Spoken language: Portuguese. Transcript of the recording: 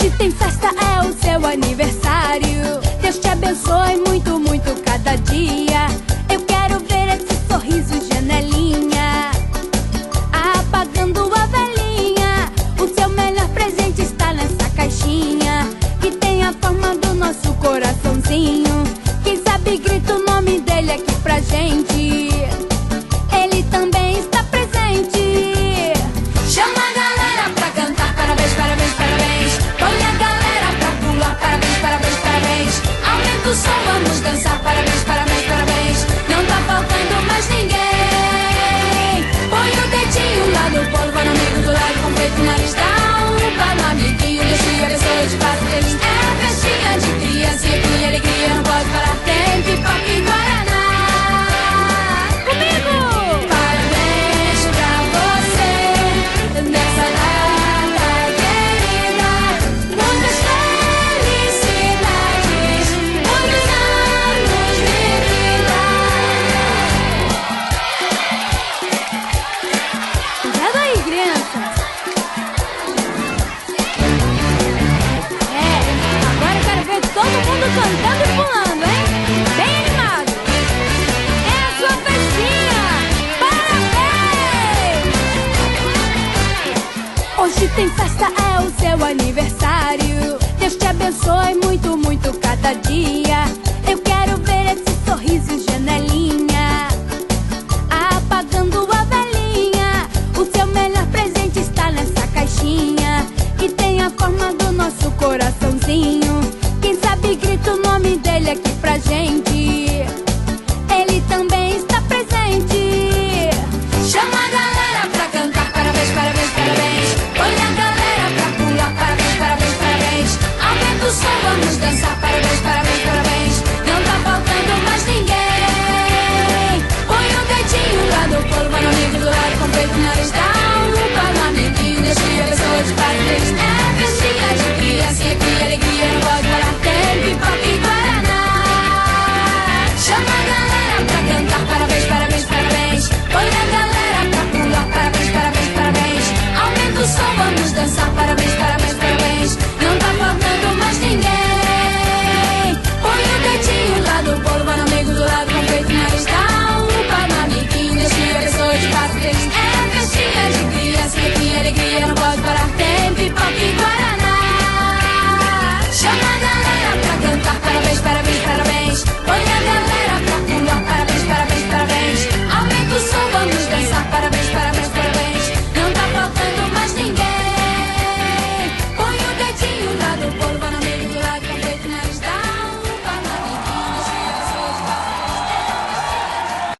Hoje tem festa, é o seu aniversário. Deus te abençoe muito, muito cada dia. Eu quero ver esse sorriso, janelinha. Apagando a velhinha. O seu melhor presente está nessa caixinha. Que tem a forma do nosso coraçãozinho. Quem sabe grita o nome dele aqui pra gente. Tem festa, é o seu aniversário. Deus te abençoe muito, muito cada dia. Eu quero ver esse sorriso, janelinha apagando a velhinha. O seu melhor presente está nessa caixinha que tem a forma do nosso coraçãozinho. Quem sabe grita o nome dele aqui pra gente. Som, vamos dançar, parabéns, parabéns, parabéns. Não tá faltando mais ninguém. Põe o dedinho lá no bolo, vai no amigo do lado, com peito na. Vai no amiguinho, deixa a pessoa de parabéns. É festinha de criança e que alegria não pode parar. Tem pipoca e guaraná. Chama a galera pra cantar, parabéns, parabéns, parabéns. Põe a galera pra pular, parabéns, parabéns, parabéns. Aumenta o som, vamos dançar.